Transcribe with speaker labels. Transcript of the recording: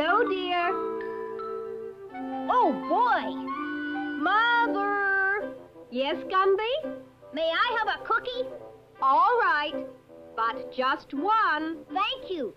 Speaker 1: Hello, dear.
Speaker 2: Oh, boy.
Speaker 1: Mother! Yes, Gumby?
Speaker 2: May I have a cookie?
Speaker 1: All right, but just one.
Speaker 2: Thank you.